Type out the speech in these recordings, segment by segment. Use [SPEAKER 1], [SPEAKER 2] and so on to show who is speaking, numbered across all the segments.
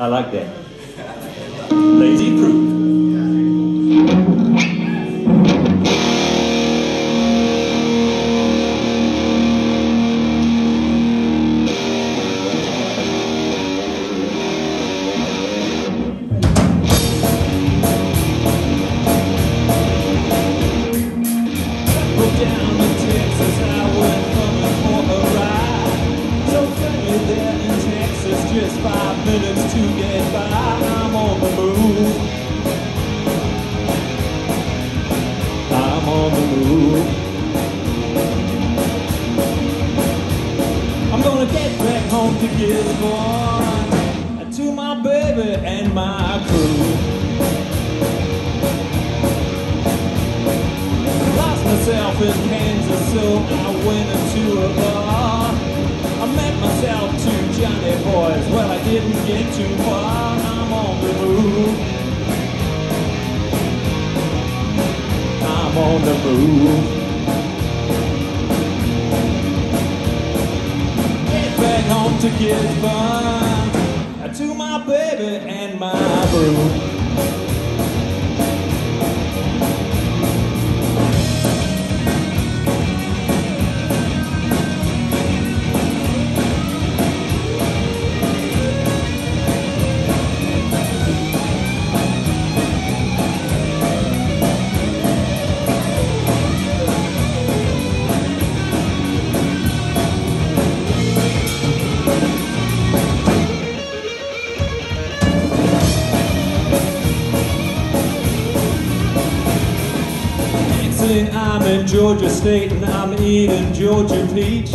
[SPEAKER 1] I like that. Lazy Proof. Just five minutes to get by. I'm on the move. I'm on the move. I'm gonna get back home to Gisborne, to my baby and my crew. Get. I'm on the move. I'm on the move. Back home to Gisborne, to my baby and my brew. Thing I'm in Georgia State and I'm eating Georgia peach.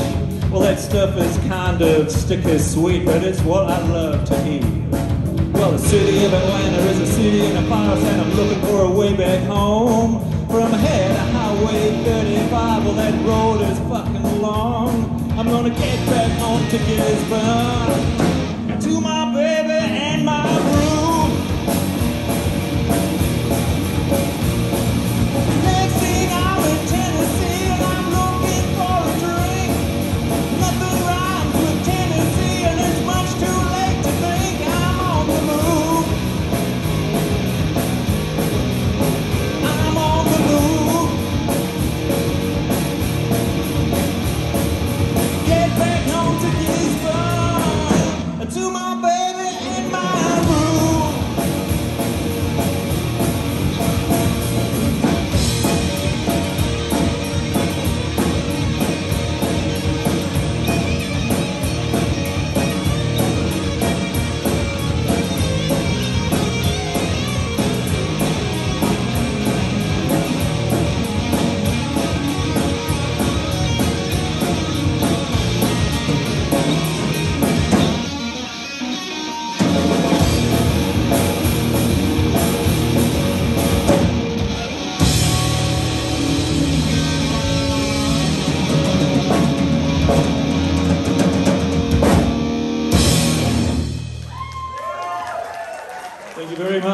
[SPEAKER 1] Well, that stuff is kind of sticky sweet, but it's what I love to eat. Well, the city of Atlanta is a city in a forest, and I'm looking for a way back home. From here to Highway 35, well, that road is fucking long. I'm gonna get back home to Gisborne,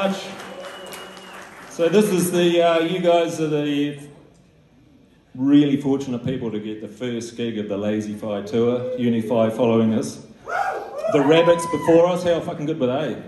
[SPEAKER 1] much. So this is the, uh, you guys are the really fortunate people to get the first gig of the Lazy Fi tour, Unify following us. The Rabbits before us, how fucking good were they?